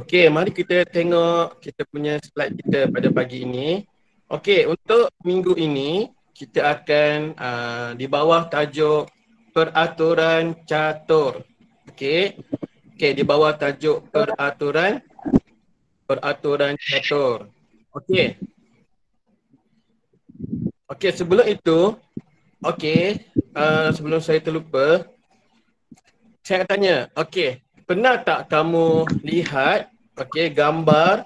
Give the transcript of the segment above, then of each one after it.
Okey, mari kita tengok kita punya slide kita pada pagi ini. Okey, untuk minggu ini kita akan uh, di bawah tajuk peraturan catur. Okey. Okey, di bawah tajuk peraturan peraturan catur. Okey. Okey, sebelum itu okey, uh, sebelum saya terlupa saya nak tanya, okey, pernah tak kamu lihat okey gambar?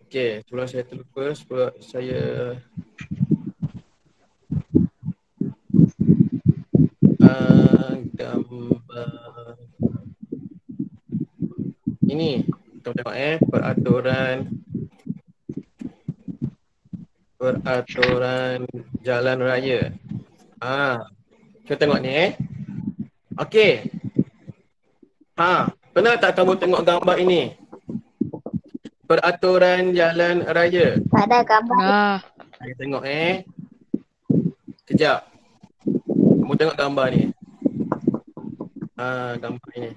Okey sebelum saya terlupa sebab saya uh, gambar. Ini kita tengok eh peraturan peraturan jalan raya. Ah kita tengok ni eh. Okey Ha, pernah tak kamu tengok gambar ini? Peraturan jalan raya. Tak ada gambar. Ah, Saya tengok eh. Kejap. Kamu tengok gambar ni. Ha, gambar ni.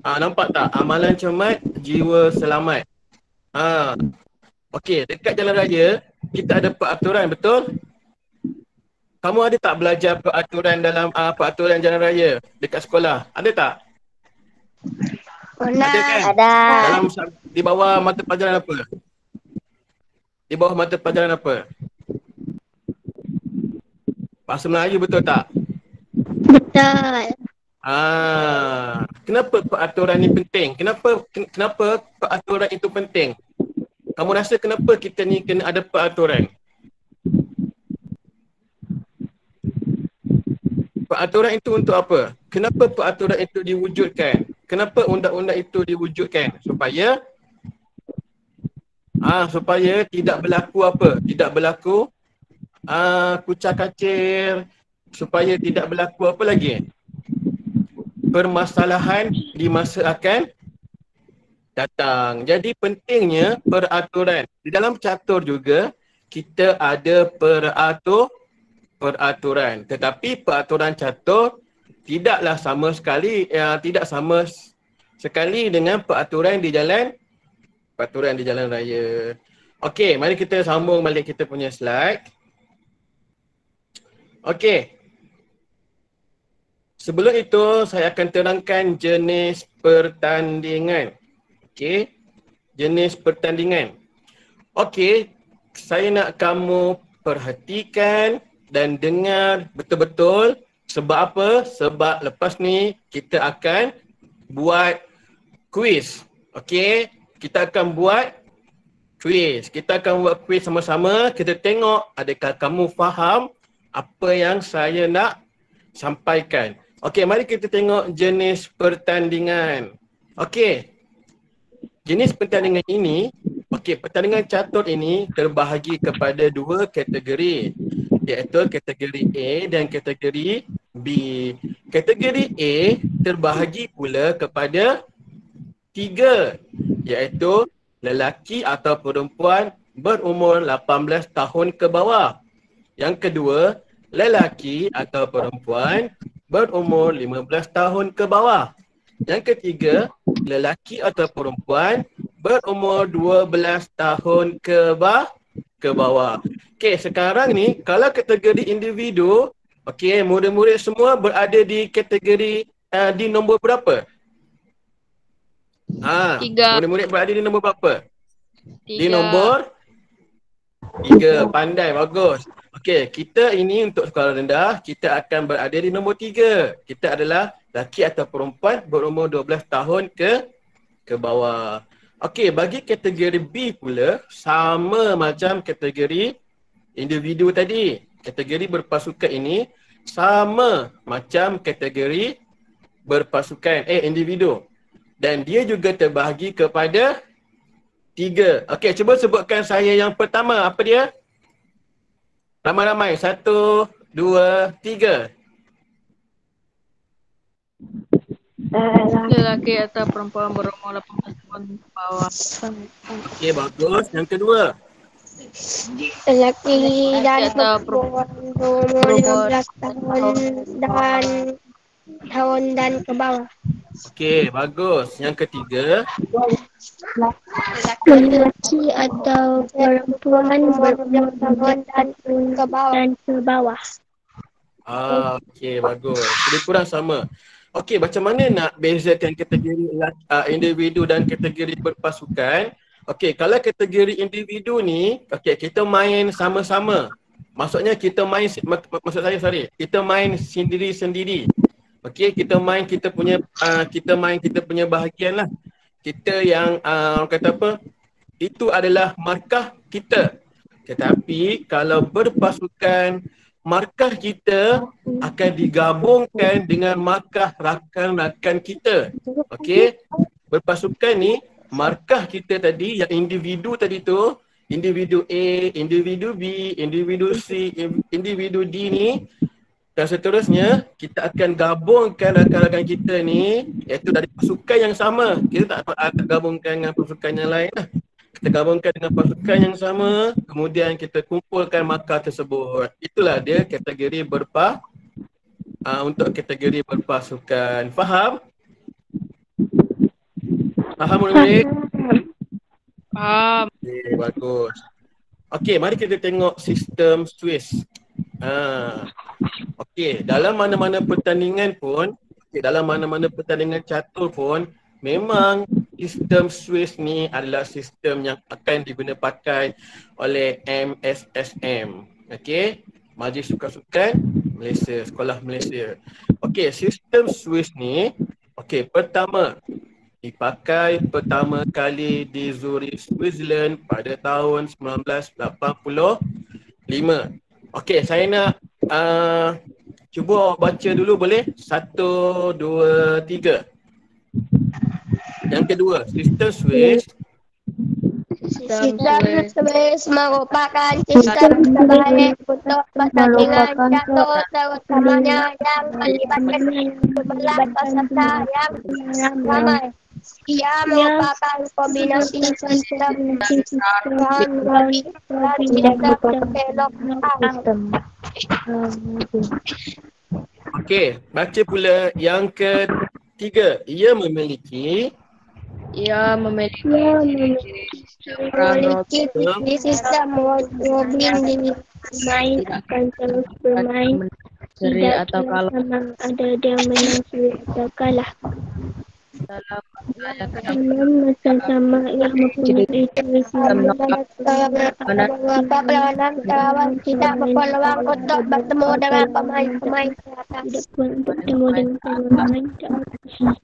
Ah ha, nampak tak? Amalan cermat, jiwa selamat. Ha. Okey, dekat jalan raya kita ada peraturan, betul? Kamu ada tak belajar peraturan dalam uh, peraturan jalan raya dekat sekolah? Ada tak? Pernah Ada kan? ada. Dalam di bawah mata pelajaran apa? Di bawah mata pelajaran apa? Bahasa Melayu betul tak? Betul. Ah, kenapa peraturan ni penting? Kenapa ken- kenapa peraturan itu penting? Kamu rasa kenapa kita ni kena ada peraturan? Peraturan itu untuk apa? Kenapa peraturan itu diwujudkan? Kenapa undang-undang itu diwujudkan? Supaya ah supaya tidak berlaku apa? Tidak berlaku ah kucak kacir, supaya tidak berlaku apa lagi? Permasalahan di masa akan datang. Jadi pentingnya peraturan. Di dalam catur juga kita ada peratur peraturan. Tetapi peraturan catur tidaklah sama sekali ya, tidak sama sekali dengan peraturan di jalan peraturan di jalan raya. Okey, mari kita sambung balik kita punya slide. Okey. Sebelum itu saya akan terangkan jenis pertandingan. Okey. Jenis pertandingan. Okey, saya nak kamu perhatikan dan dengar betul-betul sebab apa? Sebab lepas ni kita akan buat quiz. Okey, kita akan buat quiz. Kita akan buat quiz sama-sama. Kita tengok adakah kamu faham apa yang saya nak sampaikan. Okey, mari kita tengok jenis pertandingan. Okey. Jenis pertandingan ini, okey, pertandingan catur ini terbahagi kepada dua kategori iaitu kategori A dan kategori B. Kategori A terbahagi pula kepada tiga iaitu lelaki atau perempuan berumur 18 tahun ke bawah. Yang kedua, lelaki atau perempuan berumur 15 tahun ke bawah. Yang ketiga, lelaki atau perempuan berumur 12 tahun ke bawah ke bawah. Okey, sekarang ni kalau kategori individu, okey, murid-murid semua berada di kategori uh, di nombor berapa? Ha, Tiga. murid-murid berada di nombor berapa? tiga. Di nombor tiga. Pandai, bagus. Okey, kita ini untuk sekolah rendah, kita akan berada di nombor tiga. Kita adalah lelaki atau perempuan berumur 12 tahun ke ke bawah. Okey, bagi kategori B pula sama macam kategori individu tadi. Kategori berpasukan ini sama macam kategori berpasukan eh individu. Dan dia juga terbahagi kepada tiga. Okey, cuba sebutkan saya yang pertama. Apa dia? Ramai-ramai. Satu, dua, tiga. Lelaki atau perempuan berumur 18 tahun ke bawah. Okey, bagus. Yang kedua. Lelaki dan perempuan berumur 15 tahun dan tahun dan ke bawah. Okey, bagus. Yang ketiga, Lelaki atau perempuan berumur 15 tahun ke bawah. Dan ke bawah. ah, okey, bagus. Lebih kurang sama. Okey, macam mana nak bezakan kategori uh, individu dan kategori berpasukan? Okey, kalau kategori individu ni, okey, kita main sama-sama. Maksudnya kita main, mak- mak- maksud saya sorry, kita main sendiri-sendiri. Okey, kita main kita punya, uh, kita main kita punya bahagian lah. Kita yang uh, kata apa, itu adalah markah kita. Tetapi kalau berpasukan, markah kita akan digabungkan dengan markah rakan-rakan kita. Okey, berpasukan ni markah kita tadi yang individu tadi tu, individu A, individu B, individu C, individu D ni dan seterusnya kita akan gabungkan rakan-rakan kita ni iaitu dari pasukan yang sama. Kita tak tak gabungkan dengan pasukan yang lain lah. Kita gabungkan dengan pasukan yang sama, kemudian kita kumpulkan markah tersebut. Itulah dia kategori berpa uh, untuk kategori berpasukan. Faham? Faham murid-murid? Faham. Okay, bagus. Okey, mari kita tengok sistem Swiss. Ha. Okey, dalam mana-mana pertandingan pun, okay, dalam mana-mana pertandingan catur pun, memang sistem Swiss ni adalah sistem yang akan diguna pakai oleh MSSM. Okey, Majlis Sukan-Sukan Malaysia, Sekolah Malaysia. Okey, sistem Swiss ni, okey, pertama dipakai pertama kali di Zurich, Switzerland pada tahun 1985. Okey, saya nak uh, cuba baca dulu boleh? Satu, dua, tiga. Yang kedua, sistem Swiss Sistem Swiss merupakan sistem terbaik untuk pertandingan catur terutamanya yang melibatkan sebelah peserta yang ramai. Ia merupakan kombinasi sistem dan logik dan sistem belok Okey, baca pula yang ketiga. Ia memiliki Ia memiliki Ia ciri-ciri sistem round robin memiliki sistem Robin di main akan terus bermain. seri tidak atau kalau sama ada dia menang seri atau kalah. dalam melayakan Dalam masa sama ia mempunyai ciri-ciri Mengapa pelawanan kawan tidak berpeluang untuk bertemu dengan pemain-pemain teratas? Tidak pun bertemu dengan pemain teratas.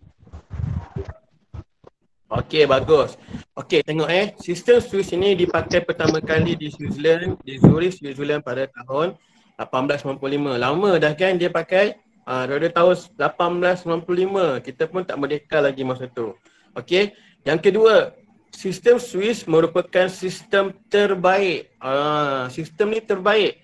Okey, bagus. Okey, tengok eh. Sistem Swiss ini dipakai pertama kali di Switzerland, di Zurich, Switzerland pada tahun 1895. Lama dah kan dia pakai? Ah, uh, dari tahun 1895. Kita pun tak merdeka lagi masa tu. Okey. Yang kedua, sistem Swiss merupakan sistem terbaik. Ah, sistem ni terbaik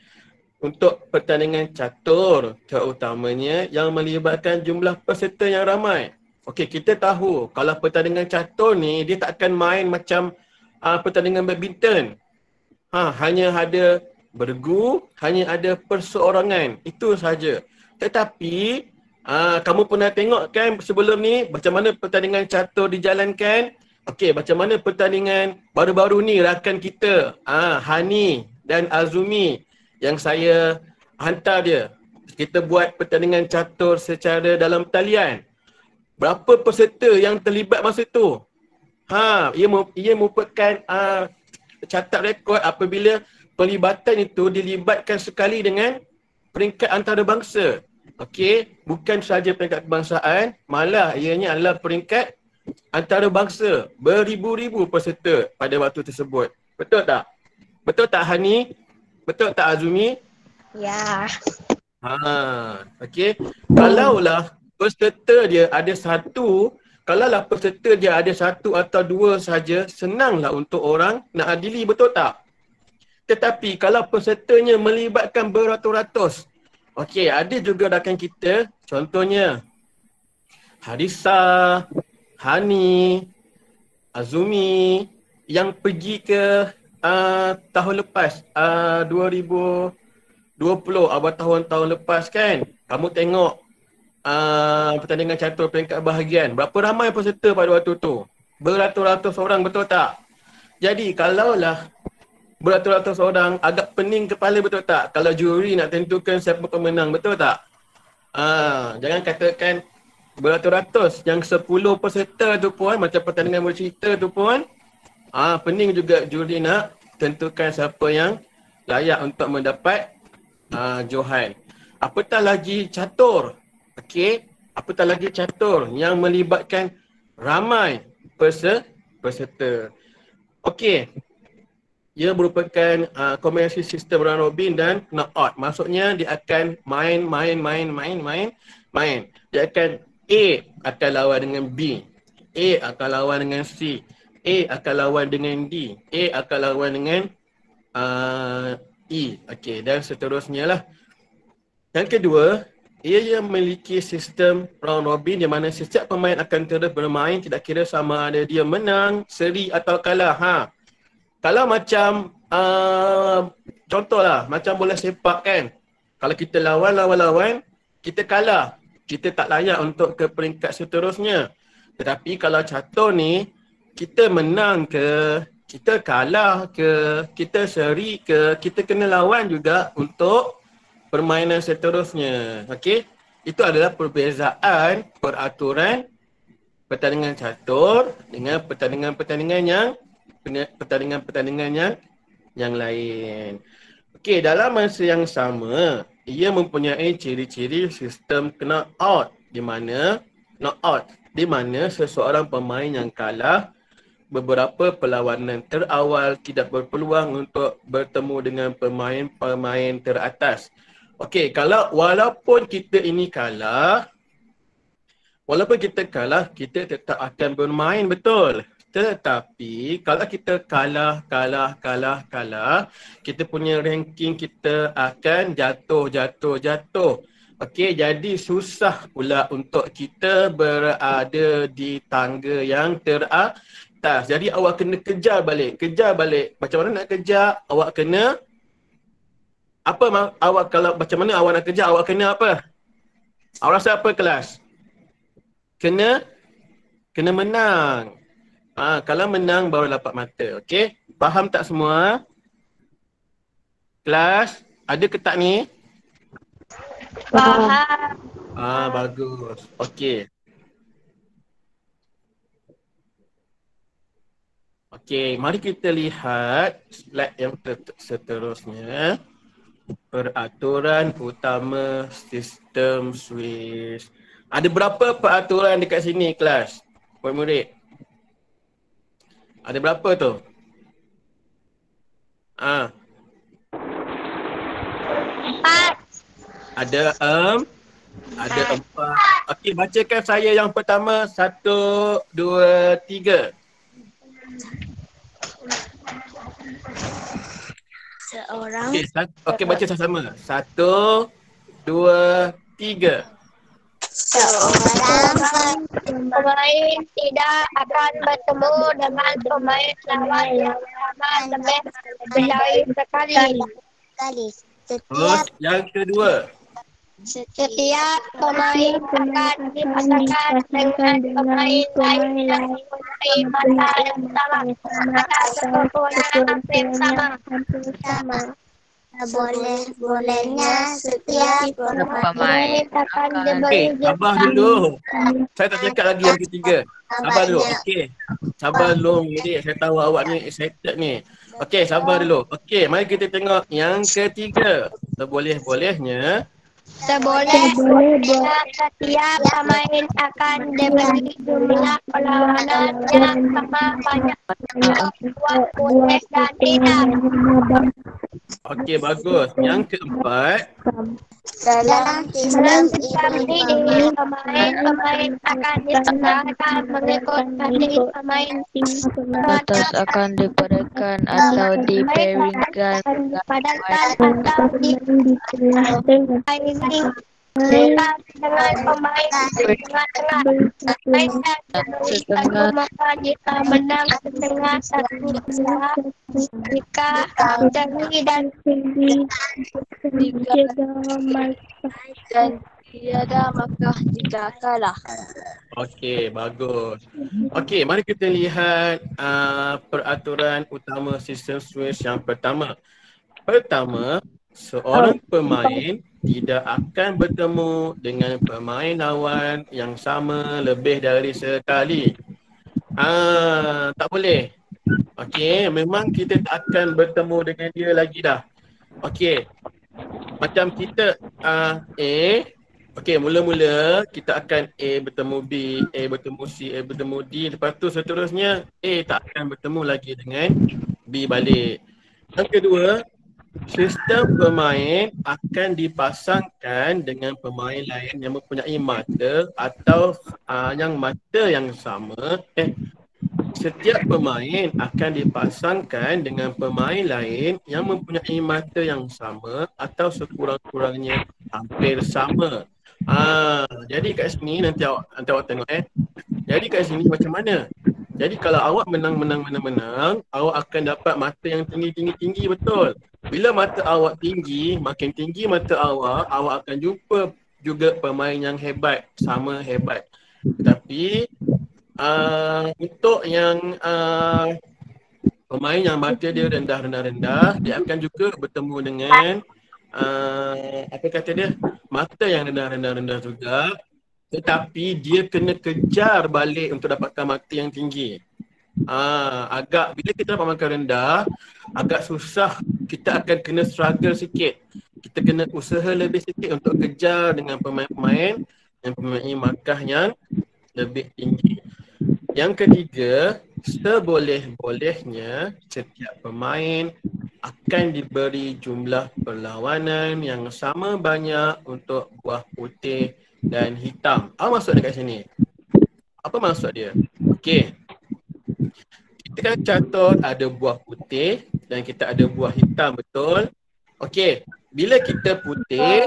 untuk pertandingan catur terutamanya yang melibatkan jumlah peserta yang ramai. Okey, kita tahu kalau pertandingan catur ni dia tak akan main macam uh, pertandingan badminton. Ha, hanya ada bergu, hanya ada perseorangan. Itu saja. Tetapi uh, kamu pernah tengok kan sebelum ni macam mana pertandingan catur dijalankan? Okey, macam mana pertandingan baru-baru ni rakan kita, uh, Hani dan Azumi yang saya hantar dia. Kita buat pertandingan catur secara dalam talian. Berapa peserta yang terlibat masa tu? Ha, ia ia merupakan uh, catat rekod apabila pelibatan itu dilibatkan sekali dengan peringkat antarabangsa. Okey, bukan sahaja peringkat kebangsaan, malah ianya adalah peringkat antarabangsa. Beribu-ribu peserta pada waktu tersebut. Betul tak? Betul tak Hani? Betul tak Azumi? Ya. Ha, okey. Kalaulah peserta dia ada satu, kalaulah peserta dia ada satu atau dua saja, senanglah untuk orang nak adili, betul tak? Tetapi kalau pesertanya melibatkan beratus-ratus, okey, ada juga rakan kita, contohnya Harisa, Hani, Azumi yang pergi ke uh, tahun lepas, uh, 2020 atau tahun-tahun lepas kan, kamu tengok uh, pertandingan catur peringkat bahagian. Berapa ramai peserta pada waktu tu? Beratus-ratus orang betul tak? Jadi kalaulah beratus-ratus orang agak pening kepala betul tak? Kalau juri nak tentukan siapa pemenang betul tak? Ah, jangan katakan beratus-ratus yang sepuluh peserta tu pun macam pertandingan bercerita tu pun ah pening juga juri nak tentukan siapa yang layak untuk mendapat ah Johan. Apatah lagi catur. Okey, apatah lagi catur yang melibatkan ramai peserta. Okey, ia merupakan uh, kombinasi sistem round robin dan knockout. Maksudnya dia akan main, main, main, main, main, main. Dia akan A akan lawan dengan B. A akan lawan dengan C. A akan lawan dengan D. A akan lawan dengan uh, E. Okey, dan seterusnya lah. Yang kedua, ia yang memiliki sistem round robin di mana setiap pemain akan terus bermain tidak kira sama ada dia menang, seri atau kalah. Ha, kalau macam uh, contohlah macam bola sepak kan. Kalau kita lawan lawan lawan kita kalah. Kita tak layak untuk ke peringkat seterusnya. Tetapi kalau catur ni kita menang ke kita kalah ke kita seri ke kita kena lawan juga untuk permainan seterusnya okey itu adalah perbezaan peraturan pertandingan catur dengan pertandingan-pertandingan yang pertandingan-pertandingan yang yang lain. Okey, dalam masa yang sama, ia mempunyai ciri-ciri sistem kena out di mana knock out di mana seseorang pemain yang kalah beberapa perlawanan terawal tidak berpeluang untuk bertemu dengan pemain-pemain teratas. Okey, kalau walaupun kita ini kalah, walaupun kita kalah, kita tetap akan bermain betul. Tetapi kalau kita kalah, kalah, kalah, kalah, kita punya ranking kita akan jatuh, jatuh, jatuh. Okey, jadi susah pula untuk kita berada di tangga yang teratas. Jadi awak kena kejar balik, kejar balik. Macam mana nak kejar? Awak kena apa awak kalau macam mana awak nak kejar? Awak kena apa? Awak rasa apa kelas? Kena kena menang. Ah, kalau menang baru dapat mata. Okey? Faham tak semua? Kelas, ada ke tak ni? Faham. Ah, bagus. Okey. Okey, mari kita lihat slide yang seterusnya. Peraturan utama sistem Swiss. Ada berapa peraturan dekat sini kelas? Puan murid. Ada berapa tu? Ah. Empat. Ada um, ada empat. Okey, bacakan saya yang pertama. Satu, dua, tiga. Seorang. Okey, okay, baca sama-sama. Satu, dua, tiga. Seorang pemain tidak akan bertemu dengan pemain lawan yang sama lebih dari sekali. Kali. Terus Setiap yang kedua. Setiap pemain akan dipasangkan dengan pemain lain yang mempunyai mata yang sama atau kewenangan yang sama. sama. Boleh bolehnya setiap Pemain akan diberi sabar dulu. Saya tak cakap lagi yang ketiga. Sabar dulu. Okey. Sabar dulu, murid. Saya tahu awak ni excited ni. Okey, sabar dulu. Okey, mari kita tengok yang ketiga. Seboleh-bolehnya Seboleh-bolehnya setiap pemain akan diberi jumlah perlawanan yang sama banyak. Buat boleh dan tidak. Okey, bagus. Yang keempat, dalam sistem sistem ini, pemain-pemain akan disertakan mengikut tadi pemain. Atas akan dipadakan atau dipairingkan akan dipadatkan atau dipairing Tiada maka jika kalah. Okey, bagus. Okey, mari kita lihat uh, peraturan utama sistem Swiss yang pertama. Pertama, seorang pemain tidak akan bertemu dengan pemain lawan yang sama lebih dari sekali. Ah, tak boleh. Okey, memang kita tak akan bertemu dengan dia lagi dah. Okey. Macam kita uh, A, okey mula-mula kita akan A bertemu B, A bertemu C, A bertemu D, lepas tu seterusnya A tak akan bertemu lagi dengan B balik. Yang kedua, sistem pemain akan dipasangkan dengan pemain lain yang mempunyai mata atau uh, yang mata yang sama eh setiap pemain akan dipasangkan dengan pemain lain yang mempunyai mata yang sama atau sekurang-kurangnya hampir sama. Ah, jadi kat sini nanti awak nanti awak tengok eh. Jadi kat sini macam mana? Jadi kalau awak menang menang menang menang, awak akan dapat mata yang tinggi-tinggi tinggi betul. Bila mata awak tinggi, makin tinggi mata awak, awak akan jumpa juga pemain yang hebat, sama hebat. Tetapi uh, untuk yang uh, pemain yang mata dia rendah rendah rendah, dia akan juga bertemu dengan uh, apa kata dia? Mata yang rendah rendah rendah juga. Tetapi dia kena kejar balik untuk dapatkan mata yang tinggi. Ah, agak bila kita dapat makan rendah, agak susah. Kita akan kena struggle sikit. Kita kena usaha lebih sikit untuk kejar dengan pemain-pemain yang mempunyai markah yang lebih tinggi. Yang ketiga, seboleh-bolehnya setiap pemain akan diberi jumlah perlawanan yang sama banyak untuk buah putih dan hitam. Apa maksud dekat sini? Apa maksud dia? Okey, kita kan catat ada buah putih dan kita ada buah hitam betul. Okey, bila kita putih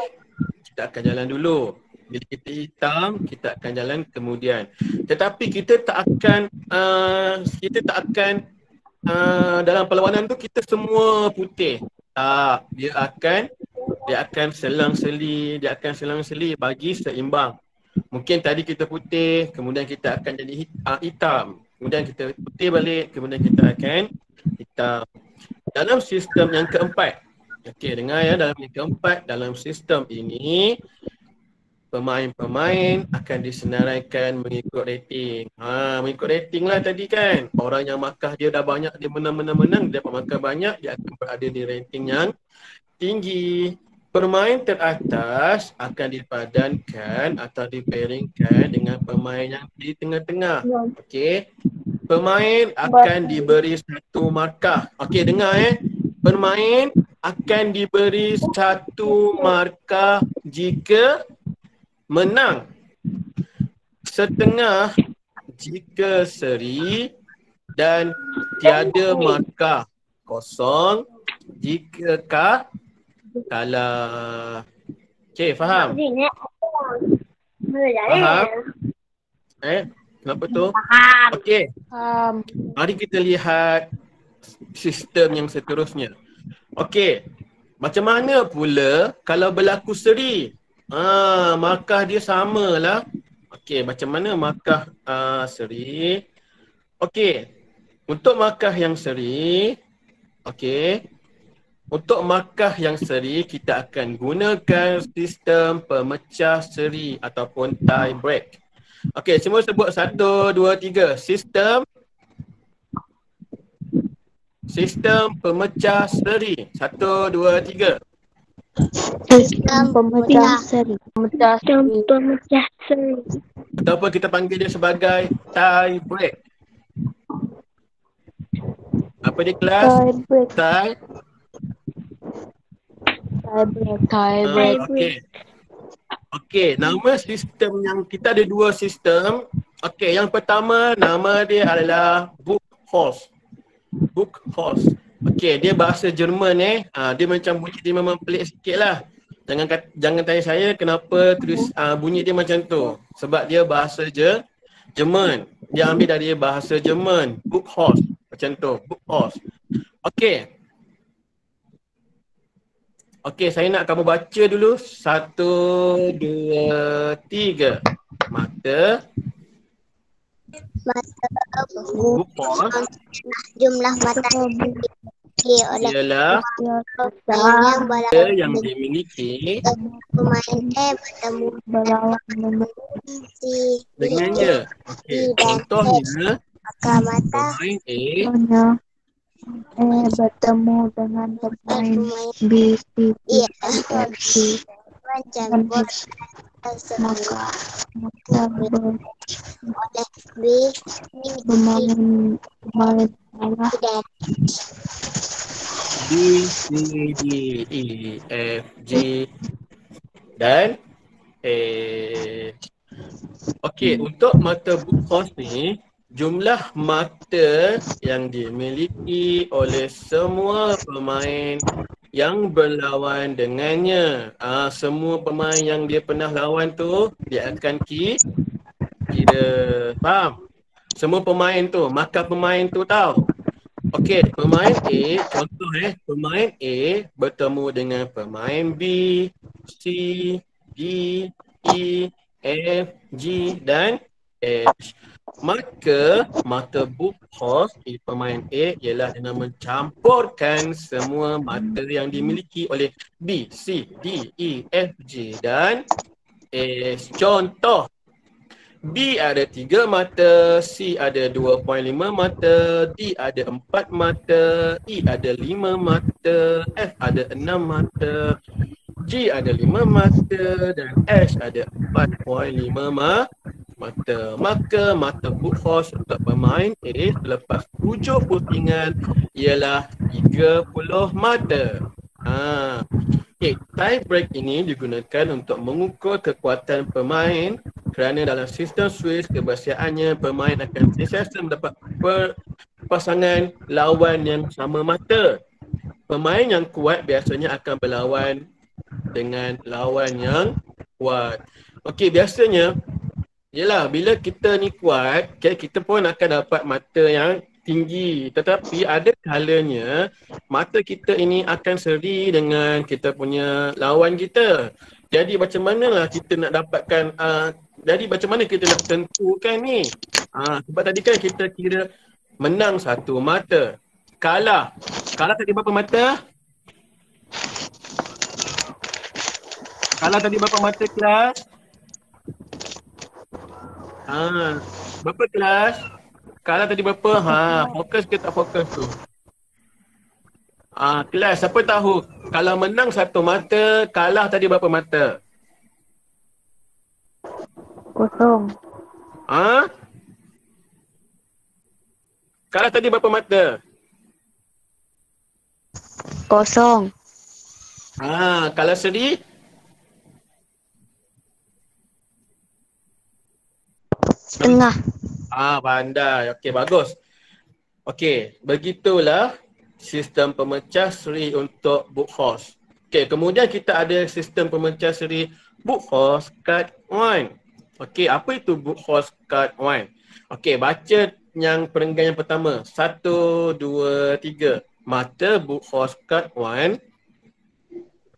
kita akan jalan dulu. Bila kita hitam kita akan jalan kemudian. Tetapi kita tak akan uh, kita tak akan uh, dalam perlawanan tu kita semua putih. Tak, dia akan dia akan selang-seli, dia akan selang-seli bagi seimbang. Mungkin tadi kita putih, kemudian kita akan jadi hitam kemudian kita putih balik, kemudian kita akan hitam. Dalam sistem yang keempat, okey dengar ya, dalam yang keempat, dalam sistem ini, pemain-pemain akan disenaraikan mengikut rating. Ha, mengikut rating lah tadi kan. Orang yang markah dia dah banyak, dia menang-menang-menang, dia dapat markah banyak, dia akan berada di rating yang tinggi. Pemain teratas akan dipadankan atau dipairingkan dengan pemain yang di tengah-tengah. Okey. Pemain akan diberi satu markah. Okey, dengar eh. Pemain akan diberi satu markah jika menang. Setengah jika seri dan tiada markah kosong jika kah kalau Okay, faham? Faham? Eh, kenapa tu? Faham. Okay, Um, mari kita lihat sistem yang seterusnya. Okay, macam mana pula kalau berlaku seri? Ah, markah dia sama lah. Okay, macam mana markah uh, seri? Okay, untuk markah yang seri, okay, untuk markah yang seri, kita akan gunakan sistem pemecah seri ataupun tie break. Okey, semua sebut satu, dua, tiga. Sistem Sistem pemecah seri. Satu, dua, tiga. Sistem pemecah seri. pemecah seri. pemecah seri. Ataupun kita panggil dia sebagai tie break. Apa dia kelas? Tie break. Tie Tie break. Tie Ah, break. Okey. Okey, nama sistem yang kita ada dua sistem. Okey, yang pertama nama dia adalah book horse. Book horse. Okey, dia bahasa Jerman eh. Ha, dia macam bunyi dia memang pelik sikit lah. Jangan jangan tanya saya kenapa tulis uh, bunyi dia macam tu. Sebab dia bahasa je Jerman. Dia ambil dari bahasa Jerman. Book horse. Macam tu. Book horse. Okey. Okey, saya nak kamu baca dulu. Satu, dua, tiga. Mata. Mata horse. jumlah mata yang dimiliki oleh Ialah pemain yang mata yang dimiliki pemain A bertemu dengannya. Okey, contohnya maka mata pemain A hanya eh, bertemu dengan pemain B, C, D. E, F, G, Maka maka ber- oleh B pemain pemain dan B, C, D, E, F, G dan A. Okey, untuk mata book course ni, jumlah mata yang dimiliki oleh semua pemain yang berlawan dengannya. Ah, semua pemain yang dia pernah lawan tu, dia akan ki kira. Faham? Semua pemain tu, maka pemain tu tahu. Okey, pemain A, contoh eh, pemain A bertemu dengan pemain B, C, D, E, F, G dan H. Maka mata book horse di pemain A ialah dengan mencampurkan semua mata yang dimiliki oleh B, C, D, E, F, G dan H. Contoh B ada tiga mata, C ada 2.5 mata, D ada empat mata, E ada lima mata, F ada enam mata, G ada lima mata dan H ada 4.5 ma mata. Maka mata book horse untuk pemain A selepas tujuh pusingan ialah 30 mata. Ha. Okay, tie break ini digunakan untuk mengukur kekuatan pemain kerana dalam sistem Swiss kebiasaannya pemain akan sentiasa mendapat per, pasangan lawan yang sama mata. Pemain yang kuat biasanya akan berlawan dengan lawan yang kuat. Okey, biasanya Yelah, bila kita ni kuat, okay, kita pun akan dapat mata yang tinggi. Tetapi ada kalanya mata kita ini akan seri dengan kita punya lawan kita. Jadi macam manalah kita nak dapatkan, uh, jadi macam mana kita nak tentukan ni? Uh, sebab tadi kan kita kira menang satu mata. Kalah. Kalah tadi berapa mata? Kalah tadi berapa mata kelas? Ha, berapa kelas? Kalah tadi berapa? Ha, fokus ke tak fokus tu? Ah, kelas siapa tahu kalau menang satu mata, kalah tadi berapa mata? kosong Ha? Kalah tadi berapa mata? kosong Ha, kalau seri setengah Ah, pandai. Okey, bagus. Okey, begitulah sistem pemecah seri untuk book horse. Okey, kemudian kita ada sistem pemecah seri book horse card one. Okey, apa itu book horse card one? Okey, baca yang perenggan yang pertama. Satu, dua, tiga. Mata book horse card one.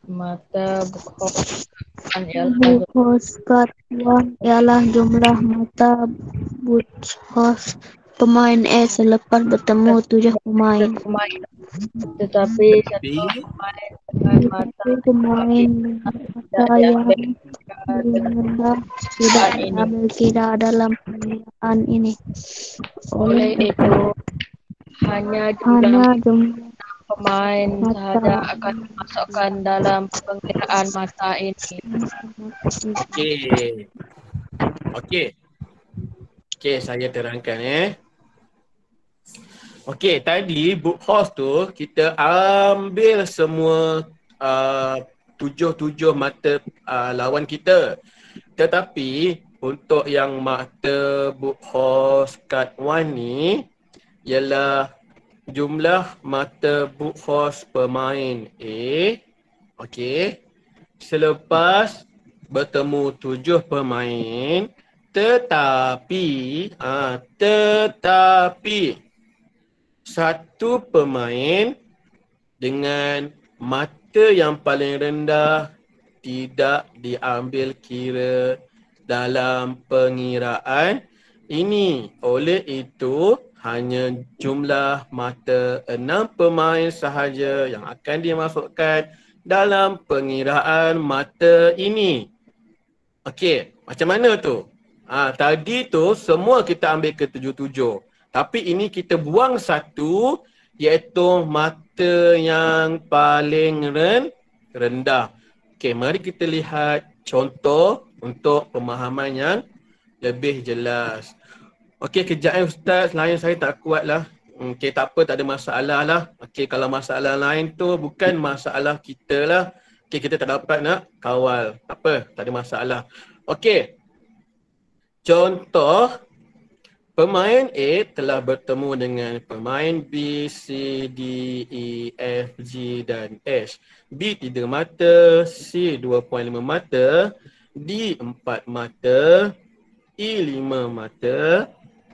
Mata buku ialah one ialah jumlah mata buku pemain A selepas bertemu tujuh pemain. Pemain. Tetapi satu pemain dengan mata Tapi pemain mata yang rendah tidak diambil kira dalam penilaian ini. Oleh itu hanya hanya jumlah jumlah pemain sahaja akan dimasukkan dalam pengkiraan mata ini. Okey. Okey. Okey, saya terangkan eh. Okey, tadi book horse tu kita ambil semua uh, tujuh-tujuh mata uh, lawan kita. Tetapi untuk yang mata book horse card one ni ialah jumlah mata book horse pemain A. Okey. selepas bertemu tujuh pemain tetapi ah tetapi satu pemain dengan mata yang paling rendah tidak diambil kira dalam pengiraan ini. Oleh itu, hanya jumlah mata enam pemain sahaja yang akan dimasukkan dalam pengiraan mata ini. Okey, macam mana tu? Ah, tadi tu semua kita ambil ke tujuh-tujuh. Tapi ini kita buang satu iaitu mata yang paling ren rendah. Okey, mari kita lihat contoh untuk pemahaman yang lebih jelas. Okey, kejap eh Ustaz, lain saya tak kuat lah. Okey, tak apa, tak ada masalah lah. Okey, kalau masalah lain tu bukan masalah kita lah. Okey, kita tak dapat nak kawal. Tak apa, tak ada masalah. Okey, contoh Pemain A telah bertemu dengan pemain B, C, D, E, F, G dan H. B tiga mata, C 2.5 mata, D empat mata, E lima mata,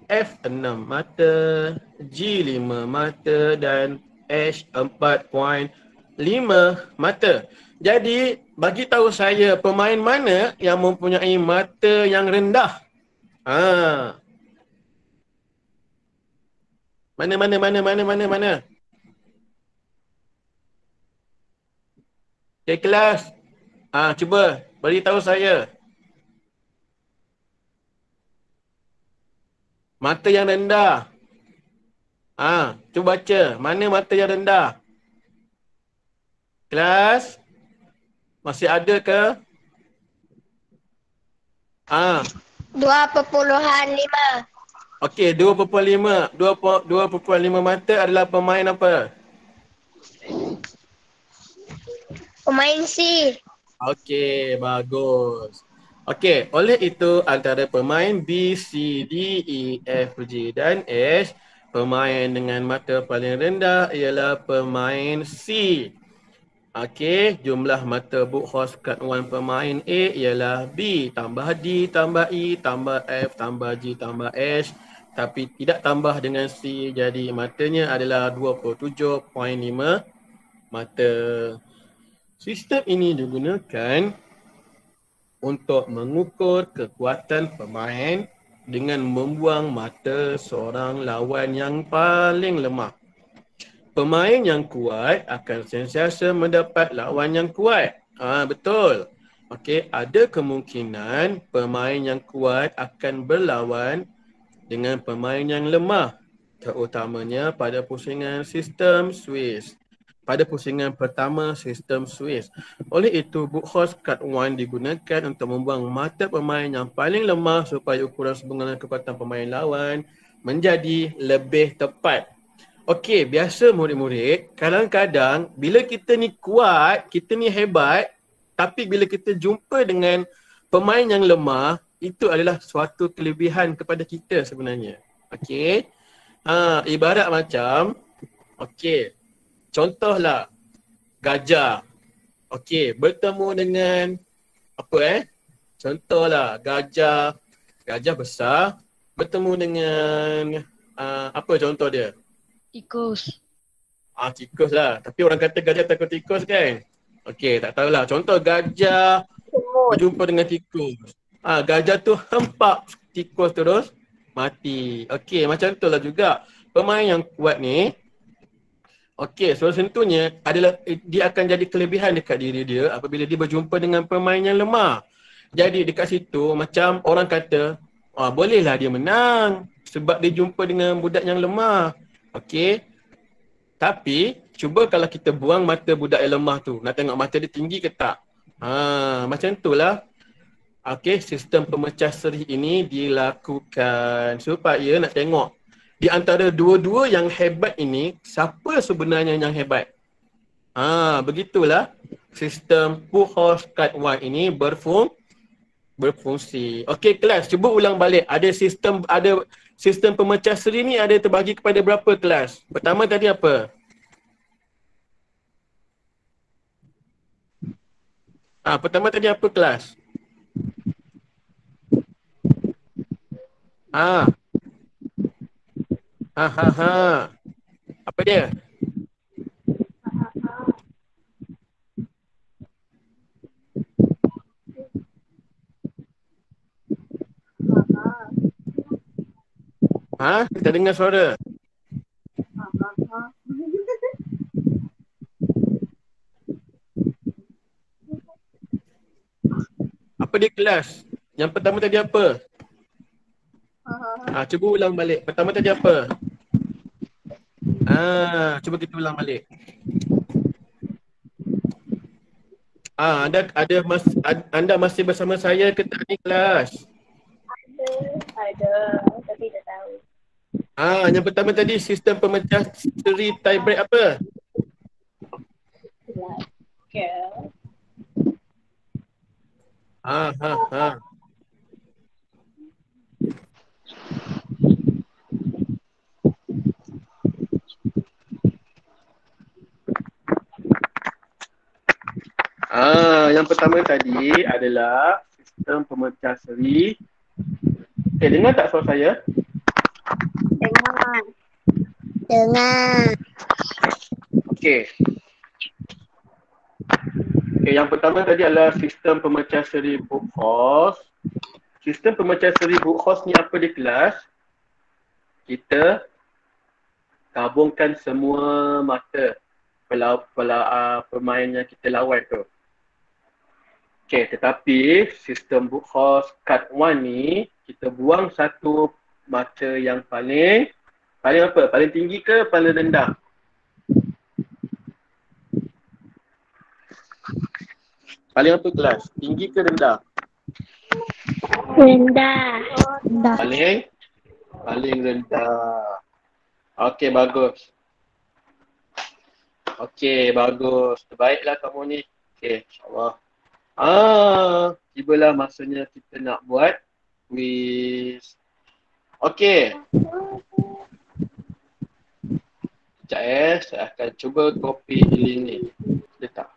F enam mata, G lima mata dan H empat point lima mata. Jadi bagi tahu saya pemain mana yang mempunyai mata yang rendah. Ah, mana mana mana mana mana mana. Okay kelas. Ah cuba bagi tahu saya. Mata yang rendah. Ah, cuba baca. Mana mata yang rendah? Kelas? Masih ada ke? Ah. 2.5. Okey, 2.5. 2.5 mata adalah pemain apa? Pemain C. Okey, bagus. Okey, oleh itu antara pemain B, C, D, E, F, G dan H, pemain dengan mata paling rendah ialah pemain C. Okey, jumlah mata book host kat one pemain A ialah B tambah D tambah E tambah F tambah G tambah H tapi tidak tambah dengan C jadi matanya adalah 27.5 mata. Sistem ini digunakan untuk mengukur kekuatan pemain dengan membuang mata seorang lawan yang paling lemah. Pemain yang kuat akan sentiasa mendapat lawan yang kuat. Ah ha, betul. Okey, ada kemungkinan pemain yang kuat akan berlawan dengan pemain yang lemah terutamanya pada pusingan sistem Swiss. Pada pusingan pertama sistem Swiss. Oleh itu, book host card 1 digunakan untuk membuang mata pemain yang paling lemah supaya ukuran sebenarnya kekuatan pemain lawan menjadi lebih tepat. Okey, biasa murid-murid, kadang-kadang bila kita ni kuat, kita ni hebat, tapi bila kita jumpa dengan pemain yang lemah, itu adalah suatu kelebihan kepada kita sebenarnya. Okey. Ha, ibarat macam okey. Contohlah gajah. Okey, bertemu dengan apa eh? Contohlah gajah gajah besar bertemu dengan uh, apa contoh dia? Tikus. Ah tikus lah. Tapi orang kata gajah takut tikus kan? Okey, tak tahulah. Contoh gajah berjumpa dengan tikus. Ah, gajah tu hempak tikus terus mati. Okey, macam tu lah juga. Pemain yang kuat ni, okey, so tentunya adalah eh, dia akan jadi kelebihan dekat diri dia apabila dia berjumpa dengan pemain yang lemah. Jadi dekat situ macam orang kata, ah, bolehlah dia menang sebab dia jumpa dengan budak yang lemah. Okey. Tapi cuba kalau kita buang mata budak yang lemah tu, nak tengok mata dia tinggi ke tak? Ha, macam tu lah. Okey, sistem pemecah seri ini dilakukan supaya nak tengok di antara dua-dua yang hebat ini, siapa sebenarnya yang hebat? Ah, begitulah sistem Pujols Card One ini berfung berfungsi. Okey, kelas, cuba ulang balik. Ada sistem ada sistem pemecah seri ni ada terbagi kepada berapa kelas? Pertama tadi apa? Ah, pertama tadi apa kelas? Ah. Ha ha ha. Apa dia? Ha? Kita dengar suara. Apa dia kelas? Yang pertama tadi apa? Ha, cuba ulang balik. Pertama tadi apa? Ah, cuba kita ulang balik. Ah, anda ada mas, anda masih bersama saya ke tak ni kelas? Ada, tapi tak tahu. Ah, yang pertama tadi sistem pemecah seri tie break apa? Ke. Ha ha ha. Ah, yang pertama tadi adalah sistem pemecah seri. Eh, dengar tak suara saya? Dengar. Dengar. Okey. Okey, yang pertama tadi adalah sistem pemecah seri Brooke-Hawes. Sistem pemecah seri Brooke-Hawes ni apa di kelas? Kita gabungkan semua mata pela, pela, uh, pemain yang kita lawan tu. Okey, tetapi sistem Brooke-Hawes cut one ni kita buang satu mata yang paling paling apa? Paling tinggi ke paling rendah? Paling apa kelas? Tinggi ke rendah? Rendah. Dah. Paling? Paling rendah. Okey, bagus. Okey, bagus. Terbaiklah kamu ni. Okey, insyaAllah. Ah, tibalah masanya kita nak buat quiz. Okey. Sekejap eh, saya akan cuba copy link ni. Letak.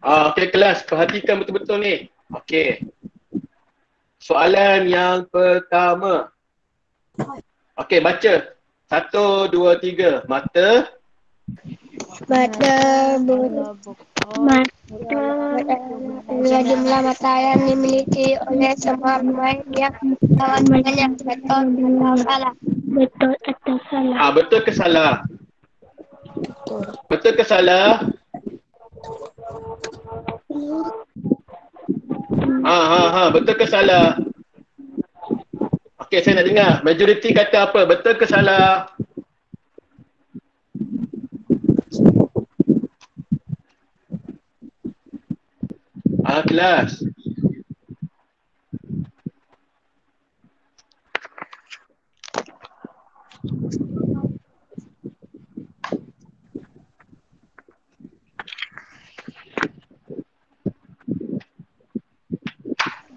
Ah, okey kelas, perhatikan betul-betul ni. Okey. Soalan yang pertama. Okey, baca. Satu, dua, tiga. Mata. Mata ber mata adalah jumlah mata yang dimiliki oleh semua pemain yang lawan banyak betul atau salah. Betul atau salah. Ah, betul ke salah? Betul ke salah? Ha ha ha, betul ke salah? Okey, saya nak dengar. Majoriti kata apa? Betul ke salah? Ah, kelas.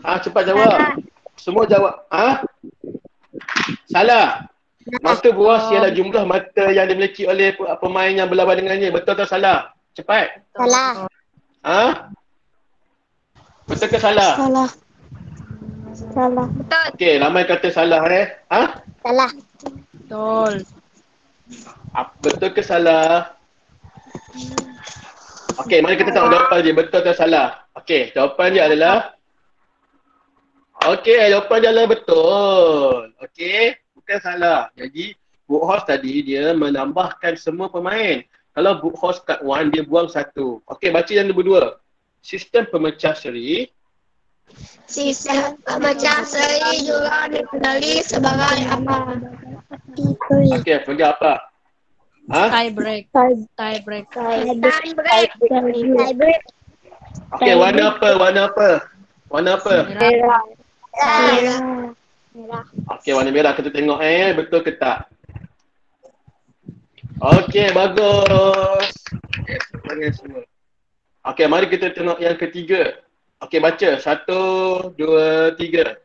Ah, cepat jawab. Salah. Semua jawab. Ah? Salah. Mata buas ialah jumlah mata yang dimiliki oleh pe- pemain yang berlawan dengannya. Betul atau salah? Cepat. Salah. Ah? Betul ke salah? Salah. Salah. Betul. Okey, ramai kata salah eh. Ah? Salah. Betul. Ah, Betul ke salah? Okey, mari kita tengok jawapan dia. Betul atau salah? Okey, jawapan dia adalah Okey, jawapan dia adalah betul. Okey, bukan salah. Jadi, book house tadi dia menambahkan semua pemain. Kalau book house cut one, dia buang satu. Okey, baca yang nombor dua. Sistem pemecah seri. Sistem pemecah seri juga dikenali sebagai apa? Okey, sebagai apa? Ha? Tie break. Tie break. Time break. Tie break. Okey, warna apa? Warna apa? Warna apa? Merah. Merah. Okey, warna merah kita tengok eh, betul ke tak? Okey, bagus. Okey, semua. Okey, mari kita tengok yang ketiga. Okey, baca. Satu, dua, tiga.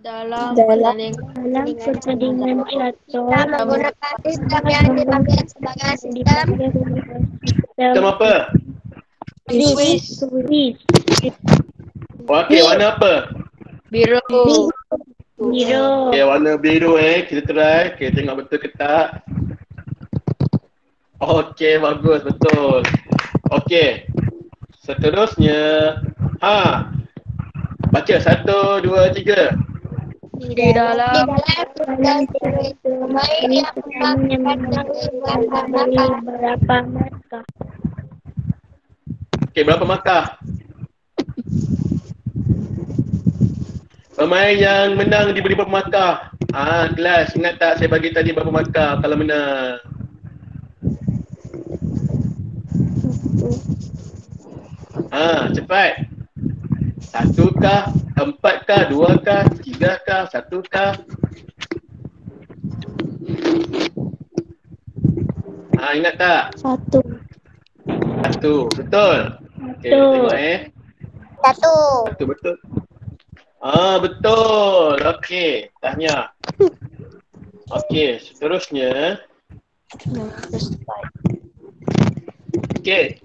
Dalam Dalam- pertandingan Dalam pertandingan catur Kita menggunakan sistem yang dipanggil sebagai sistem Sistem apa? quiz Kuis Okey, warna apa? biru. Biru Okey, warna biru eh. Kita try. Okey, tengok betul ke tak. Okey, bagus. Betul. Okey. Seterusnya. Ha. Baca. Satu, dua, tiga. Di di dalam dalam sistem pemain yang memakai gambar Beri berapa markah Okey, berapa markah? Pemain yang menang diberi berapa markah? Ah, kelas. Ingat tak saya bagi tadi berapa markah kalau menang? Ah, cepat. Satu kah? Empat kah? Dua kah? Tiga kah? Satu kah? Ah, ingat tak? Satu Satu. Betul. Okey, Betul. tengok eh. Satu. Betul betul. Ah betul. Okey, tahniah. Okey, seterusnya. Okey.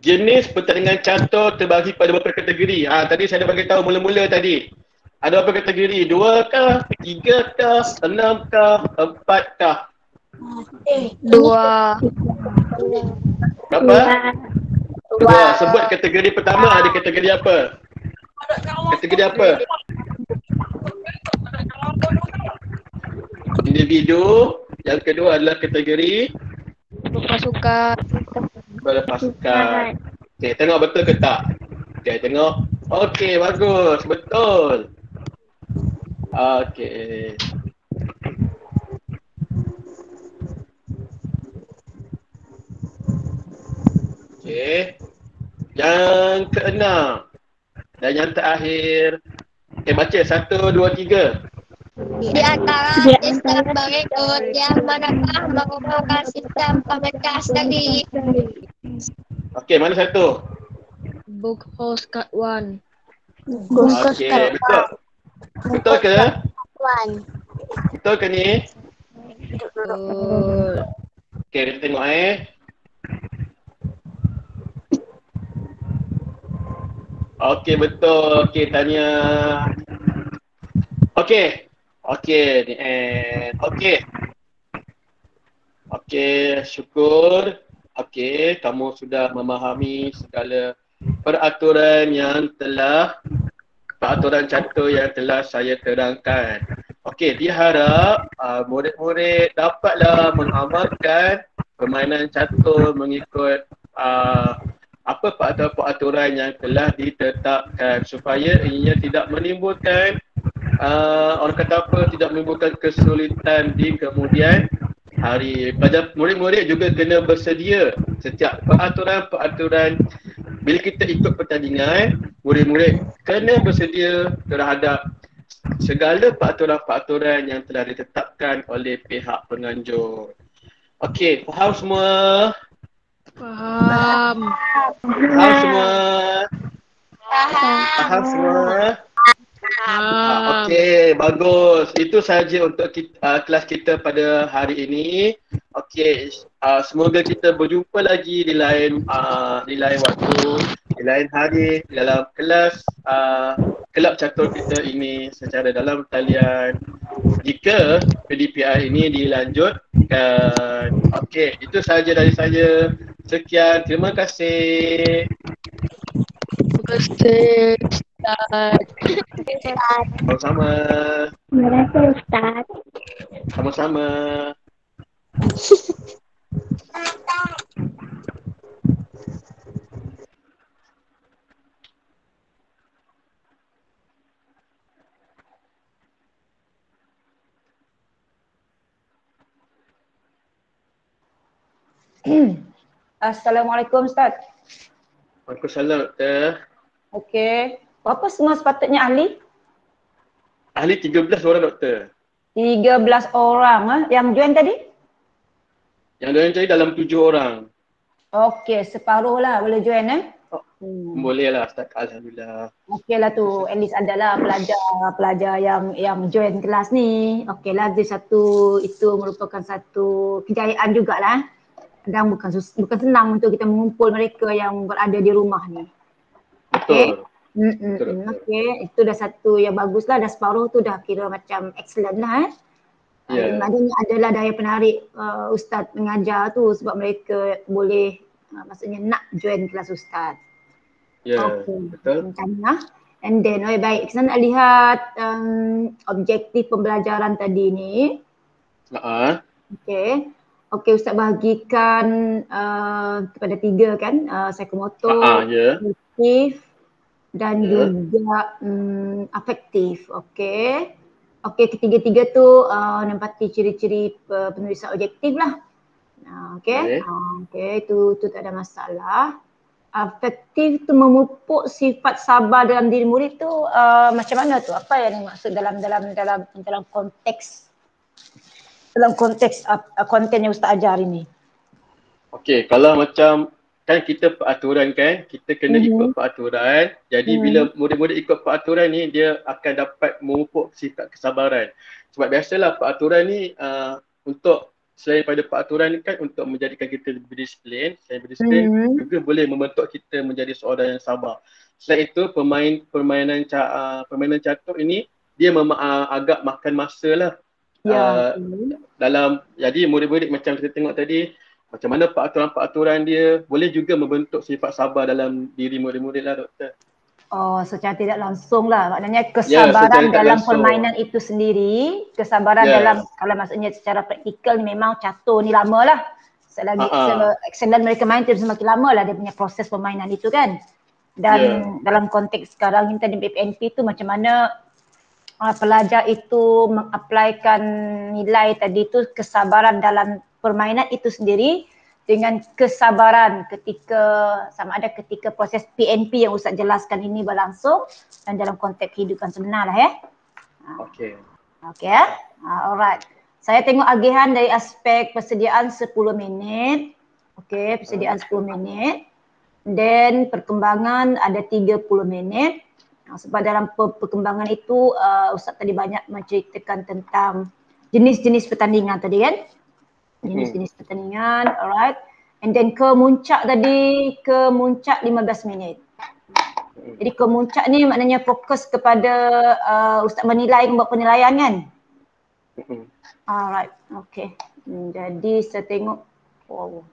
Jenis pertandingan catur terbagi pada beberapa kategori. Ah tadi saya dah bagi tahu mula-mula tadi. Ada berapa kategori? Dua kah? Tiga kah? Enam kah? Empat kah? dua Berapa? Dua. Sebut kategori pertama ada kategori apa? Kategori apa? Individu. Yang kedua adalah kategori pasukan berpasukan. Okey, tengok betul ke tak? Okey, tengok. Okey, bagus. Betul. Okey. Okey. Yang keenam. Dan yang terakhir. Okey, baca. Satu, dua, tiga. Di antara Di sistem antara berikut yang manakah merupakan sistem pemecah seri? Okey, mana satu? book host cut one Bungkus Okey, kat betul. Betul ke? One. Betul ke ni? Betul. Okey, kita tengok eh. Okey, betul. Okey, tanya. Okey. Okey, ni eh. Okey. Okey, syukur. Okey, kamu sudah memahami segala peraturan yang telah peraturan catur yang telah saya terangkan. Okey, diharap uh, murid-murid dapatlah mengamalkan permainan catur mengikut uh, apa peraturan-peraturan yang telah ditetapkan supaya ianya tidak menimbulkan uh, orang kata apa tidak menimbulkan kesulitan di kemudian hari. Pada murid-murid juga kena bersedia setiap peraturan-peraturan bila kita ikut pertandingan, murid-murid kena bersedia terhadap segala peraturan-peraturan yang telah ditetapkan oleh pihak penganjur. Okey, faham semua? Faham. Faham semua? Faham semua? Ah, Faham. Okey, bagus. Itu saja untuk kita, uh, kelas kita pada hari ini. Okey, uh, semoga kita berjumpa lagi di lain uh, di lain waktu, di lain hari dalam kelas uh, kelab catur kita ini secara dalam talian. Jika PDPI ini dilanjutkan. Okey, itu saja dari saya. Sekian, terima kasih. Terima kasih. Terima. Sama-sama. Terima kasih, Ustaz. Sama-sama. Mm. Assalamualaikum Ustaz. Waalaikumsalam doktor. Okey. Berapa semua sepatutnya ahli? Ahli 13 orang doktor. 13 orang ah. Yang join tadi? Yang dia cari dalam 7 orang. Okey, separuh lah boleh join eh. Hmm. Boleh lah Ustaz. Alhamdulillah. Okey lah tu, at least adalah pelajar pelajar yang yang join kelas ni. Okey lah dia satu itu merupakan satu kejayaan jugalah. Dan bukan sus, bukan senang untuk kita mengumpul mereka yang berada di rumah ni. Betul. Mm-mm. Betul, betul. Okey, itu dah satu yang bagus lah. Dah separuh tu dah kira macam excellent lah eh. Ya. Yeah. Maknanya adalah daya penarik uh, Ustaz mengajar tu sebab mereka boleh uh, maksudnya nak join kelas Ustaz. Ya. Okey. Betul. Macam lah. And then, oh baik, kita nak lihat um, objektif pembelajaran tadi ni. Ha. Okey. Okey, Ustaz bahagikan uh, kepada tiga kan, uh, psikomotor, Ha. Ya. kognitif dan Ya. juga um, afektif. Okey. Okey, ketiga-tiga tu uh, nempati ciri-ciri uh, penulisan objektif lah. Uh, okey. Okey. Uh, okey, tu tu tak ada masalah. Afektif tu memupuk sifat sabar dalam diri murid tu uh, macam mana tu? Apa yang dimaksud dalam dalam dalam dalam konteks dalam konteks uh, konten yang Ustaz ajar ini? Okey, kalau macam kan kita peraturan kan, kita kena Mhm. ikut peraturan. Jadi Mhm. bila murid-murid ikut peraturan ni, dia akan dapat memupuk sifat kesabaran. Sebab biasalah peraturan ni uh, untuk selain pada peraturan ni kan untuk menjadikan kita lebih disiplin, selain berdisiplin Mhm. juga boleh membentuk kita menjadi seorang yang sabar. Selain itu pemain permainan ca- uh, permainan catur ini dia mem- uh, agak makan masa lah Ya. uh, dalam jadi murid-murid macam kita tengok tadi macam mana peraturan-peraturan dia boleh juga membentuk sifat sabar dalam diri murid-murid lah doktor. Oh, secara tidak langsung lah. Maknanya kesabaran secara tidak dalam langsung. permainan itu sendiri, kesabaran Ya. dalam kalau maksudnya secara praktikal ni memang catur ni lama lah. Selagi se- excellent mereka main tu semakin lama lah dia punya proses permainan itu kan. Dan Ya. dalam konteks sekarang kita di BPNP tu macam mana uh, pelajar itu mengaplikan nilai tadi tu kesabaran dalam permainan itu sendiri dengan kesabaran ketika sama ada ketika proses PNP yang Ustaz jelaskan ini berlangsung dan dalam konteks kehidupan sebenar lah ya. Okey. Okey ya. Uh, alright. Saya tengok agihan dari aspek persediaan 10 minit. Okey, persediaan 10 minit. Then perkembangan ada 30 minit. Uh, sebab dalam per- perkembangan itu uh, Ustaz tadi banyak menceritakan tentang jenis-jenis pertandingan tadi kan. Jenis-jenis pertandingan, alright. And then ke muncak tadi, ke muncak 15 minit. Jadi ke muncak ni maknanya fokus kepada uh, Ustaz menilai, membuat penilaian kan? Mhm. Alright, okay. Hmm, jadi saya tengok, wow.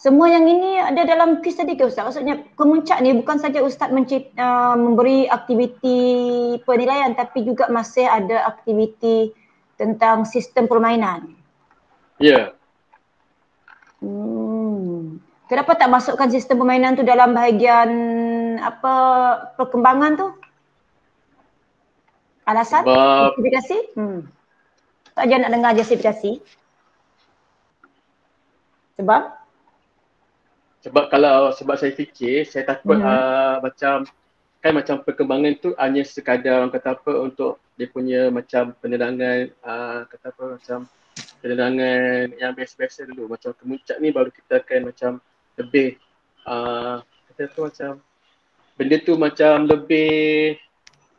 Semua yang ini ada dalam quiz tadi ke Ustaz? Maksudnya kemuncak ni bukan saja Ustaz mencip, uh, memberi aktiviti penilaian tapi juga masih ada aktiviti tentang sistem permainan. Ya. Hmm. Kenapa tak masukkan sistem permainan tu dalam bahagian apa perkembangan tu? Alasan? Sebab Justifikasi? Hmm. Tak nak dengar justifikasi. Sebab? Sebab kalau sebab saya fikir saya takut Mhm. uh, macam kan macam perkembangan tu hanya sekadar orang kata apa untuk dia punya macam penerangan uh, kata apa macam penerangan yang biasa-biasa dulu macam kemuncak ni baru kita akan macam lebih uh, kata tu macam benda tu macam lebih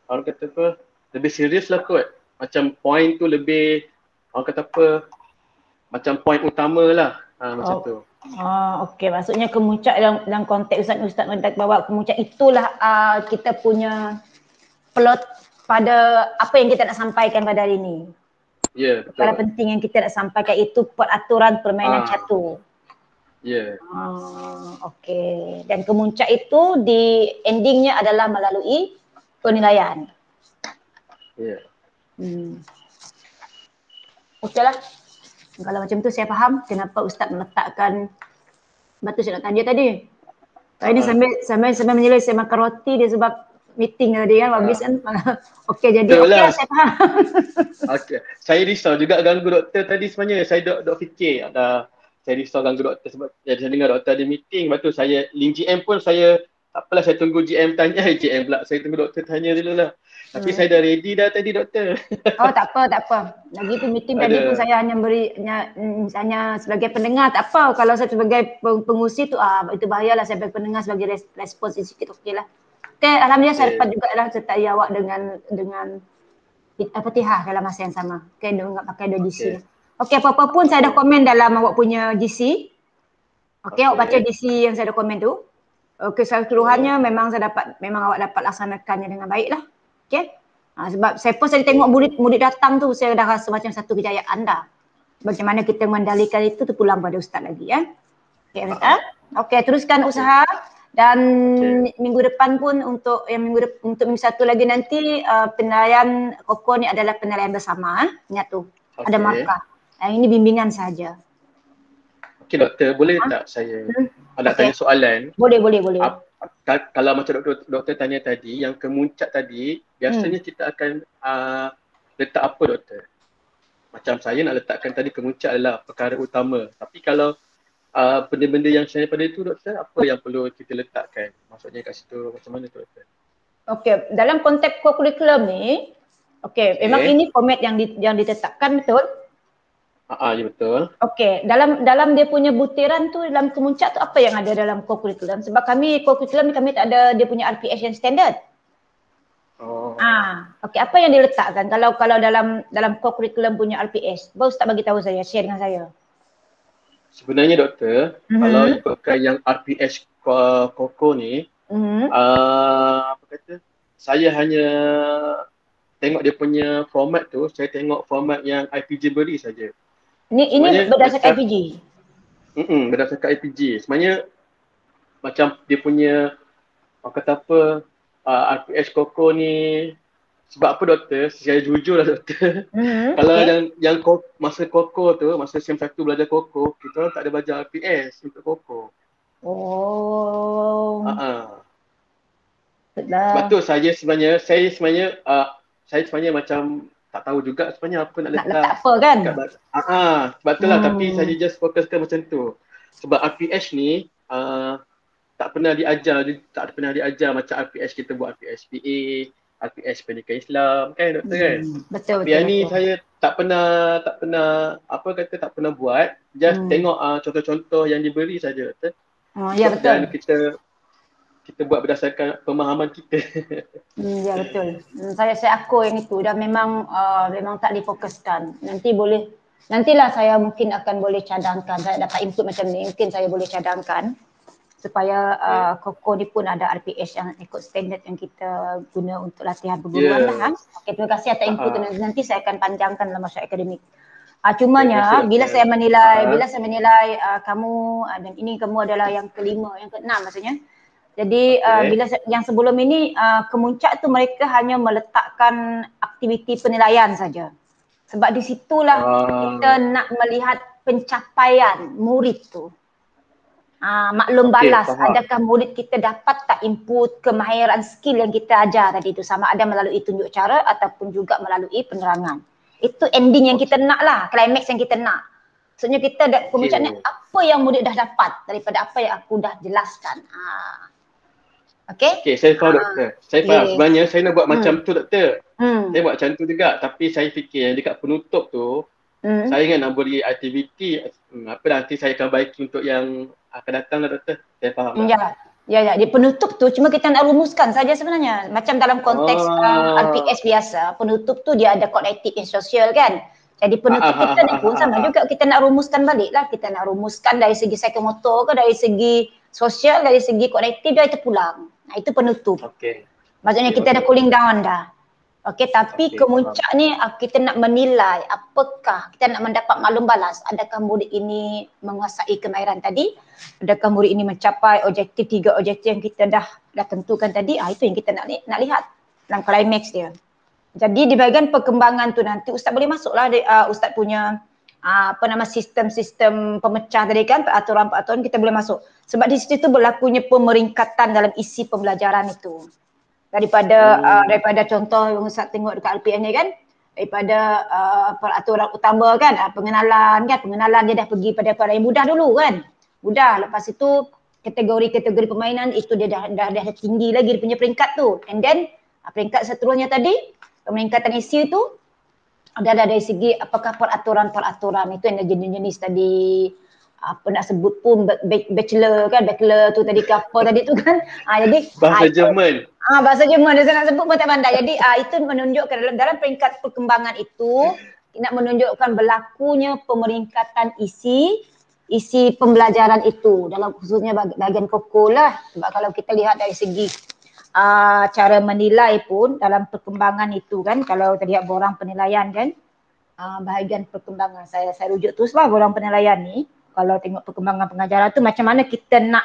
orang kata apa lebih serius lah kot macam point tu lebih orang kata apa macam point utama lah uh, macam Oh. tu Ah, okey. Maksudnya kemuncak dalam, dalam konteks Ustaz Ustaz hendak bawa kemuncak itulah uh, kita punya plot pada apa yang kita nak sampaikan pada hari ini. ya betul Perkara penting yang kita nak sampaikan itu peraturan permainan Ah. catur. ya Ah, okey. Dan kemuncak itu di endingnya adalah melalui penilaian. ya Hmm. Okeylah. Kalau macam tu saya faham kenapa Ustaz meletakkan batu saya nak tanya tadi. Ah. sambil sambil sambil menyelai saya makan roti dia sebab meeting tadi kan habis kan. Okey jadi okey lah. saya faham. Okey, saya risau juga ganggu doktor tadi sebenarnya. Saya dok dok fikir ada saya risau ganggu doktor sebab ya, saya dengar doktor ada meeting. Lepas tu saya, link GM pun saya, apalah saya tunggu GM tanya. GM pula saya tunggu doktor tanya dulu lah. Tapi Hmm. saya dah ready dah tadi doktor. Oh tak apa, tak apa. Lagi tu meeting tadi pun saya hanya beri hanya, hanya sebagai pendengar tak apa. Kalau saya sebagai peng- pengusi tu ah itu bahayalah saya sebagai pendengar sebagai res, respons sikit okey lah. Okey, alhamdulillah saya Okey. dapat juga lah sertai awak dengan dengan apa tihah dalam masa yang sama. Okey, dia enggak pakai dua GC. Okey. Okey, apa-apa pun saya dah komen dalam awak punya GC. Okey, awak Okey. baca GC yang saya dah komen tu. Okey, saya keluhannya memang saya dapat memang awak dapat laksanakannya dengan baik lah. Okey. Ha, sebab saya pun saya tengok murid murid datang tu saya dah rasa macam satu kejayaan dah. Macam mana kita mendalikan itu tu pulang pada ustaz lagi ya. Okey, Rita. Okey, teruskan usaha dan minggu depan pun untuk yang minggu dep- untuk minggu satu lagi nanti uh, penilaian Koko ni adalah penilaian bersama. Eh. Ingat tu. Ada Okey. markah. Yang ini bimbingan saja. Okey doktor, boleh tak saya Hmm. ada Okey. tanya soalan? Boleh, boleh, boleh. Ap- ka- kalau macam doktor, doktor tanya tadi, yang kemuncak tadi, biasanya Hmm. kita akan uh, letak apa doktor? Macam saya nak letakkan tadi kemuncak adalah perkara utama. Tapi kalau uh, benda-benda yang selain daripada itu doktor, apa yang perlu kita letakkan? Maksudnya kat situ macam mana tu doktor? Okey, dalam konteks kurikulum ni, okey, Okey. memang ini format yang di, yang ditetapkan betul? Ah, ah, ya betul. Okey, dalam dalam dia punya butiran tu dalam kemuncak tu apa yang ada dalam core curriculum? Sebab kami core curriculum ni kami tak ada dia punya RPS yang standard. Oh. Ah, okey, apa yang diletakkan kalau kalau dalam dalam core curriculum punya RPS? Baru Ustaz bagi tahu saya, share dengan saya. Sebenarnya doktor, Mhm. kalau ikutkan yang RPS Ko- Koko ni, Mhm. uh, apa kata, saya hanya tengok dia punya format tu, saya tengok format yang IPG beri saja. Ini ini Sebenarnya berdasarkan IPG. Mm berdasarkan IPG. Sebenarnya macam dia punya orang kata apa uh, RPS Koko ni sebab apa doktor? Saya jujur lah doktor. Mhm. Kalau okey. yang yang ko, masa Koko tu, masa SEM 1 belajar Koko, kita orang tak ada belajar RPS untuk Koko. Oh. Uh-uh. Baiklah. Sebab tu saya sebenarnya saya sebenarnya uh, saya sebenarnya macam tak tahu juga sebenarnya apa nak Nak letak. letak apa kan? Ah, sebab tu lah Hmm. tapi saya just fokuskan macam tu. Sebab RPS ni uh, tak pernah diajar, dia tak pernah diajar macam RPS kita buat RPS PA, RPS Pendidikan Islam kan doktor kan? Hmm, Betul Tapi betul. yang ni betul. saya tak pernah tak pernah apa kata tak pernah buat, just Hmm. tengok uh, contoh-contoh yang diberi saja doktor. Oh, ya betul. Dan kita kita buat berdasarkan pemahaman kita. Hmm, ya betul. Hmm, saya saya aku yang itu dan memang uh, memang tak difokuskan. Nanti boleh nantilah saya mungkin akan boleh cadangkan. Saya dapat input macam ni, mungkin saya boleh cadangkan supaya uh, Koko ni pun ada RPS yang ikut standard yang kita guna untuk latihan perguruan Yeah. lah kan. Okey, terima kasih atas input Ah. nanti, saya akan panjangkan dalam masa akademik. Ah cumanya bila Doktor. saya menilai Ah. bila saya menilai uh, kamu uh, dan ini kamu adalah yang kelima, yang keenam maksudnya. Jadi uh, Okey. bila yang sebelum ini uh, kemuncak tu mereka hanya meletakkan aktiviti penilaian saja. Sebab di situlah Ah. kita nak melihat pencapaian murid tu. Uh, maklum Okey, balas faham. adakah murid kita dapat tak input kemahiran skill yang kita ajar tadi tu sama ada melalui tunjuk cara ataupun juga melalui penerangan. Itu ending yang kita nak lah, climax yang kita nak. Maksudnya kita dah ni Okey. apa yang murid dah dapat daripada apa yang aku dah jelaskan. Ha. Okay? Okey, saya faham Ah. doktor. Saya faham. Boleh. Sebenarnya saya nak buat Hmm. macam tu doktor. Hmm. Saya buat macam tu juga tapi saya fikir yang dekat penutup tu Hmm. saya ingat nak beri aktiviti hmm, apa nanti saya akan baiki untuk yang akan datang lah doktor. Saya faham. Lah. Ya, ya, ya. Di penutup tu cuma kita nak rumuskan saja sebenarnya. Macam dalam konteks Oh. uh, RPS biasa, penutup tu dia ada kolektif yang sosial kan. Jadi penutup Ah, ah, kita ni ah, pun ah, sama ah. juga kita nak rumuskan balik lah. Kita nak rumuskan dari segi psikomotor ke, dari segi sosial, dari segi kolektif dia itu pulang. Nah itu penutup. Okey. Maksudnya Okey, kita dah okey. cooling down dah. Okey, tapi Okey, kemuncak ni ah, kita nak menilai apakah kita nak mendapat maklum balas adakah murid ini menguasai kemahiran tadi adakah murid ini mencapai objektif tiga objektif yang kita dah dah tentukan tadi ah itu yang kita nak nak lihat dalam climax dia. Jadi di bahagian perkembangan tu nanti ustaz boleh masuklah uh, ustaz punya uh, apa nama sistem-sistem pemecah tadi kan peraturan-peraturan kita boleh masuk. Sebab di situ tu berlakunya pemeringkatan dalam isi pembelajaran itu. Daripada Hmm. uh, daripada contoh yang Ustaz tengok dekat LPN ni kan daripada uh, peraturan utama kan uh, pengenalan kan pengenalan dia dah pergi pada pada yang mudah dulu kan. Mudah. Lepas itu kategori-kategori permainan itu dia dah dah, dah, tinggi lagi dia punya peringkat tu. And then uh, peringkat seterusnya tadi peningkatan isi tu adalah dari segi apakah peraturan-peraturan itu yang jenis-jenis tadi apa nak sebut pun ba- ba- bachelor kan bachelor tu tadi ke apa tadi tu kan ah jadi Bahasa ah, Jerman. Ah bahasa Jerman dia nak sebut pun tak pandai. Jadi ah itu menunjukkan dalam dalam peringkat perkembangan itu nak menunjukkan berlakunya pemeringkatan isi isi pembelajaran itu dalam khususnya bahagian pokok lah. Sebab kalau kita lihat dari segi uh, cara menilai pun dalam perkembangan itu kan kalau tadi borang penilaian kan uh, bahagian perkembangan saya saya rujuk teruslah borang penilaian ni kalau tengok perkembangan pengajaran tu macam mana kita nak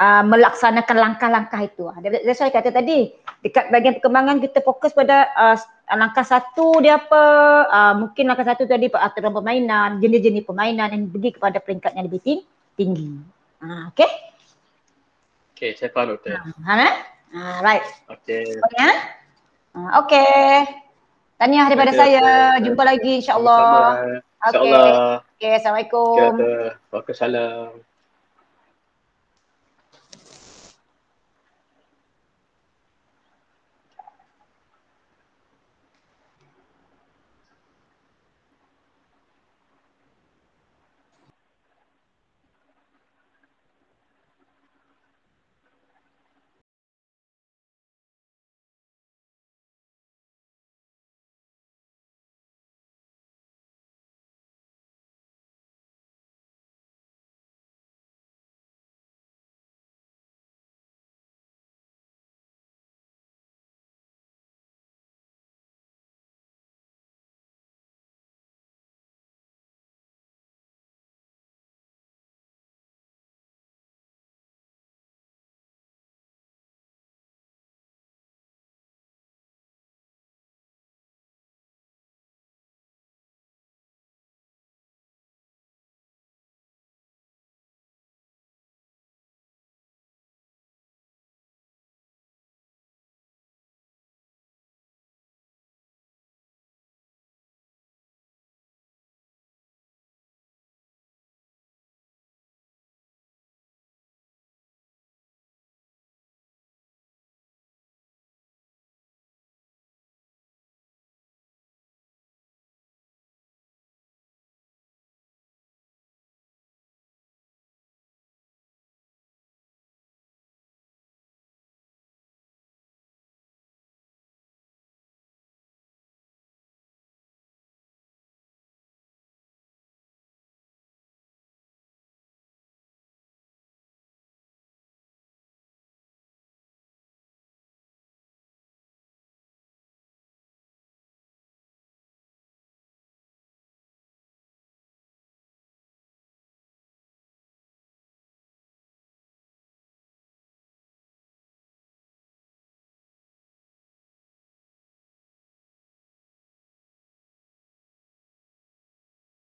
uh, melaksanakan langkah-langkah itu. Ah, That's why saya kata tadi dekat bahagian perkembangan kita fokus pada uh, langkah satu dia apa, uh, mungkin langkah satu tadi peraturan permainan, jenis-jenis permainan yang pergi kepada peringkat yang lebih ting- tinggi. Uh, okay? Okay, saya faham doktor. Ha, ha? Uh, right. Okay. Ya? Uh, okay. Tahniah daripada Okay, saya. okay. Jumpa lagi insyaAllah. Sama-sama. Okay. Okay, Assalamualaikum. Waalaikumsalam.